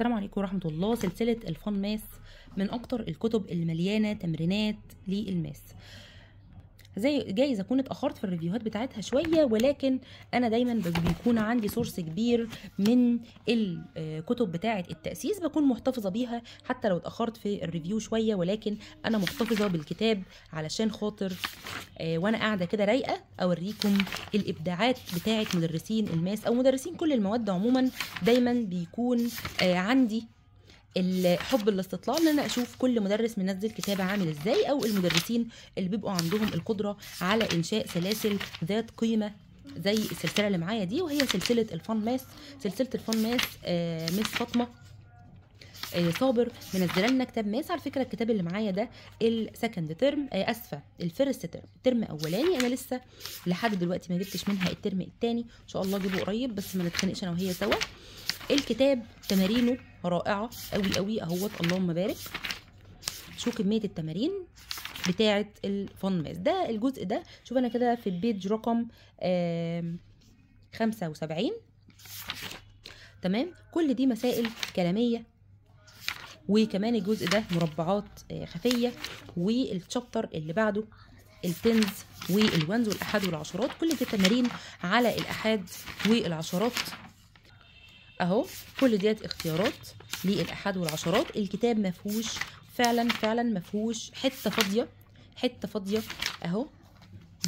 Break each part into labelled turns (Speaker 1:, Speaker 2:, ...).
Speaker 1: السلام عليكم ورحمة الله. سلسلة ال fun math من أكتر الكتب المليانة تمرينات لل math. زي جايز أكون اتأخرت في ال reviewهات بتاعتها شوية ولكن أنا دايما بيكون عندي source كبير من الكتب بتاعة التأسيس بكون محتفظة بيها حتى لو اتأخرت في ال review شوية ولكن أنا محتفظة بالكتاب علشان خاطر آه، وأنا قاعدة كده رايقة أوريكم الإبداعات بتاعة مدرسين ال math أو مدرسين كل المواد عموما. دايما بيكون آه، عندي الحب الاستطلاع إن أنا أشوف كل مدرس منزل كتابة عامل إزاي أو المدرسين اللي بيبقوا عندهم القدرة على إنشاء سلاسل ذات قيمة زي السلسلة اللي معايا دي وهي سلسلة ال fun math. سلسلة ال fun math آه miss فاطمة آه صابر منزلة لنا كتاب math. على فكرة الكتاب اللي معايا ده ال second term آه أسفة ال first term ترم أولاني. أنا لسه لحد دلوقتي ما جبتش منها الترم الثاني إن شاء الله أجيبه قريب بس ما نتخانقش أنا وهي سوا. الكتاب تمارينه رائعة قوي قوي أهوت اللهم بارك. شو كمية التمارين بتاعه ال fun math؟ ده الجزء ده شوف أنا كده في ال page رقم آم، 75 تمام؟ كل دي مسائل كلامية وكمان الجزء ده مربعات آه، خفية وال chapter اللي بعده ال tens وال ones والاحاد والعشرات. كل دي تمارين على الاحاد والعشرات. أهو كل ديت اختيارات للاحاد والعشرات. الكتاب ما فيهوش فعلا فعلا ما فيهوش حتة فاضية حتة فاضية أهو.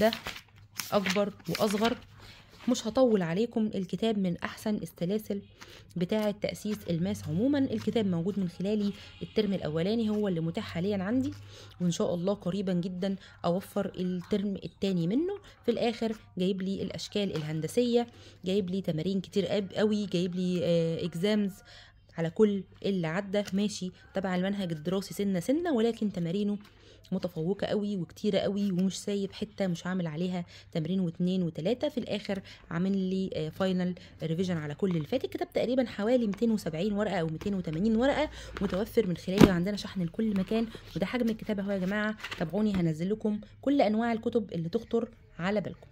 Speaker 1: ده أكبر وأصغر مش هطول عليكم الكتاب من أحسن السلاسل بتاعة تأسيس ال math عموما. الكتاب موجود من خلالي الترم الأولاني هو اللي متاح حاليا عندي وإن شاء الله قريبا جدا أوفر الترم التاني منه. في الآخر جايب لي الأشكال الهندسية جايب لي تمارين كتير قوي جايب لي exams على كل اللي عدى ماشي تبع المنهج الدراسي سنة سنة ولكن تمارينه متفوقة قوي وكتيرة قوي ومش سايب حتة مش عامل عليها تمرين واتنين وتلاتة. في الآخر عامل لي final revision على كل اللي فات الكتاب تقريبا حوالي 270 ورقة أو 280 ورقة متوفر من خلاله عندنا شحن لكل مكان. وده حجم الكتاب أهو يا جماعة تابعوني هنزل لكم كل أنواع الكتب اللي تخطر على بالكم.